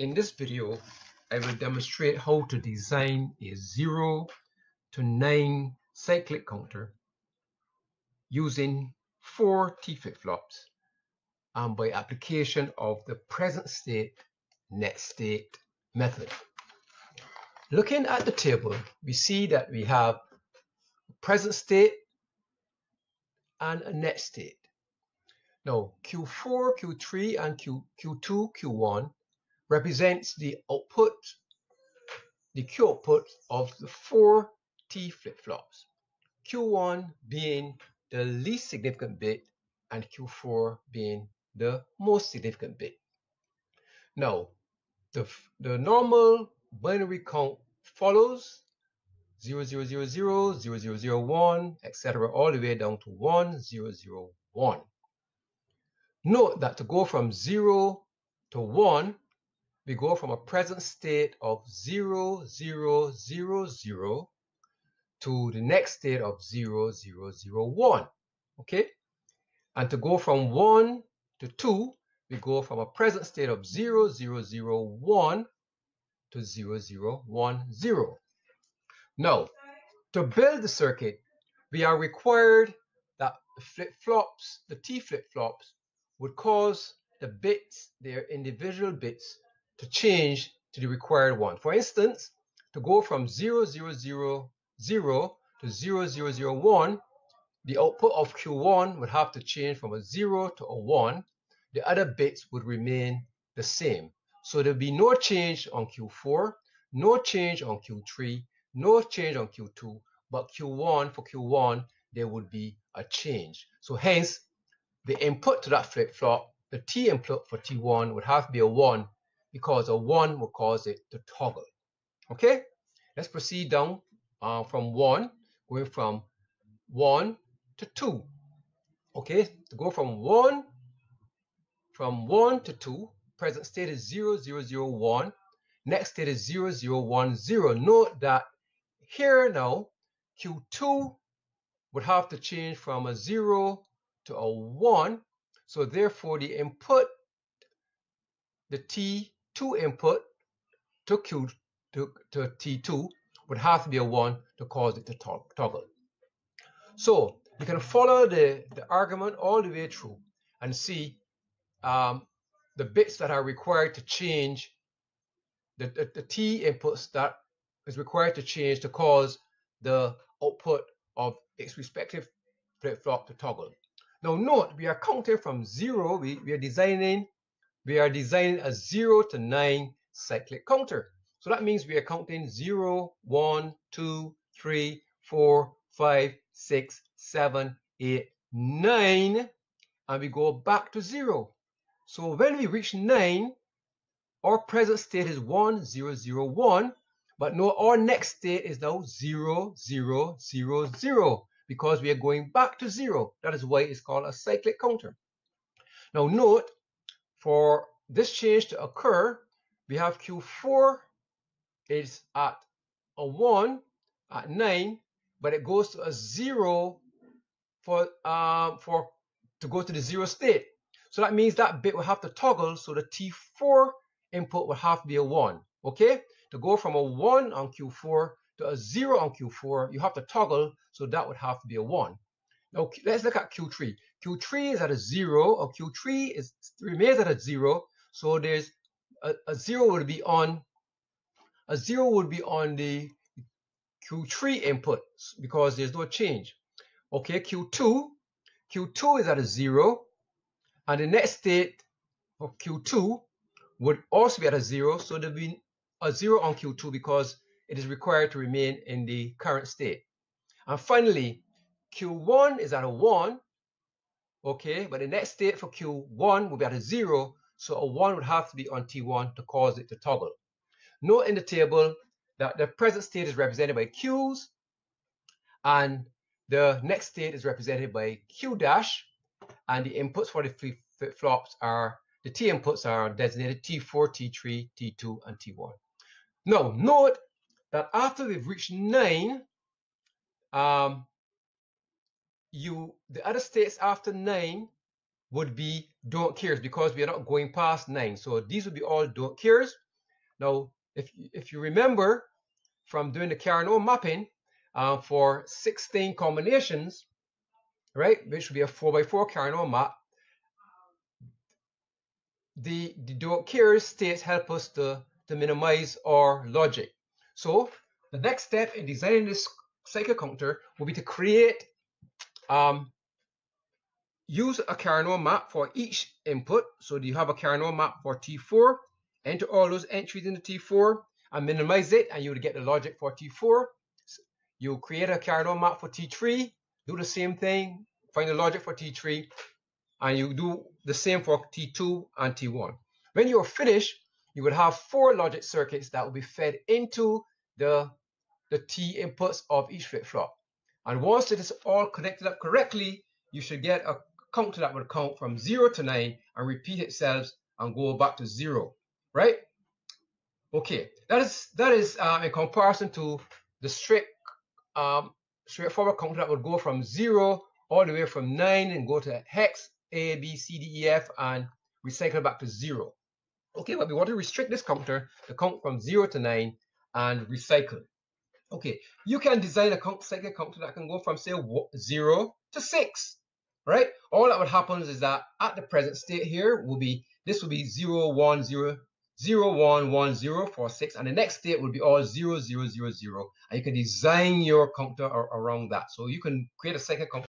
In this video, I will demonstrate how to design a 0 to 9 cyclic counter using four T flip-flops and by application of the present state next state method. Looking at the table, we see that we have present state and a next state. Now, Q4, Q3, and Q, Q2, Q1 represents the output, the Q output of the four T flip-flops. Q1 being the least significant bit and Q4 being the most significant bit. Now, the, the normal binary count follows 0, 0, 0, 0, 0, 0, 0, 1, etc. all the way down to 1, 0, 0, 1. Note that to go from 0 to 1, we go from a present state of 0, 0, 0, 0 to the next state of 0, 0, 0, 1. Okay? And to go from 1 to 2, we go from a present state of 0, 0, 0, 1 to 0, 0, 1, 0. Now, to build the circuit, we are required that the flip-flops, the T flip-flops, would cause the bits, their individual bits, to change to the required one. For instance, to go from 0, 0, 0, 0 to 0, 0, 0, 1, the output of Q1 would have to change from a 0 to a 1. The other bits would remain the same. So there'll be no change on Q4, no change on Q3, no change on Q2, but Q1 for Q1, there would be a change. So hence, the input to that flip-flop, the T input for T1 would have to be a 1 because a 1 will cause it to toggle. Okay, let's proceed down uh, from 1, going from 1 to 2. Okay, to go from 1, from 1 to 2, present state is 0, 0, 0, 1. Next state is 0, 0, 1, 0. Note that here now, Q2 would have to change from a 0 to a 1. So therefore, the input, the T2 input to Q to, to T2 would have to be a 1 to cause it to toggle. So you can follow the, the argument all the way through and see um, the bits that are required to change the, the, the T inputs that is required to change to cause the output of its respective flip-flop to toggle. Now note, we are counting from zero, we, we are designing, we are designing a zero to nine cyclic counter. So that means we are counting zero, one, two, three, four, five, six, seven, eight, nine, and we go back to zero. So when we reach nine, our present state is one, zero, zero, one, but no, our next state is now zero, zero, zero, zero because we are going back to zero. That is why it's called a cyclic counter. Now note, for this change to occur, we have Q4 is at a 1 at 9, but it goes to a 0 for, um, for to go to the 0 state. So that means that bit will have to toggle, so the T4 input will have to be a 1, okay? To go from a 1 on Q4 to a 0 on Q4, you have to toggle, so that would have to be a 1. Now, let's look at Q3. Q3 is at a 0, or Q3 is remains at a 0, so there's a, a 0 would be on, a 0 would be on the Q3 input because there's no change. Okay, Q2, Q2 is at a 0, and the next state of Q2 would also be at a 0, so there'll be a 0 on Q2 because it is required to remain in the current state. And finally, Q1 is at a 1, okay, but the next state for Q1 will be at a 0, so a 1 would have to be on T1 to cause it to toggle. Note in the table that the present state is represented by Qs, and the next state is represented by Q dash, and the inputs for the flip-flops are, the T inputs are designated T4, T3, T2, and T1. Now, note that after they've reached nine, um, you the other states after nine would be don't cares because we are not going past nine. So these would be all don't cares. Now, if, if you remember from doing the Karnaugh mapping uh, for 16 combinations, right, which would be a 4x4 Karnaugh map, the, the don't care states help us to, to minimize our logic. So the next step in designing this cycle counter will be to create, um, use a Karnaugh map for each input. So you have a Karnaugh map for T4, enter all those entries into T4 and minimize it and you would get the logic for T4. You create a Karnaugh map for T3, do the same thing, find the logic for T3, and you do the same for T2 and T1. When you're finished, you would have four logic circuits that will be fed into the, the T inputs of each flip-flop. And once it is all connected up correctly, you should get a counter that would count from 0 to 9 and repeat itself and go back to 0, right? Okay, that is that is um, in comparison to the straight um, straightforward counter that would go from 0 all the way from 9 and go to hex A, B, C, D, E, F and recycle back to 0. Okay, but we want to restrict this counter to count from 0 to 9 and recycle. Okay, you can design a count, cycle counter that can go from say 0 to 6, right? All that would happen is that at the present state here will be, this will be 0, 1, 0, 0, 1, 1, 0 for 6, and the next state will be all 0, 0, 0, 0, and you can design your counter around that. So you can create a cycle counter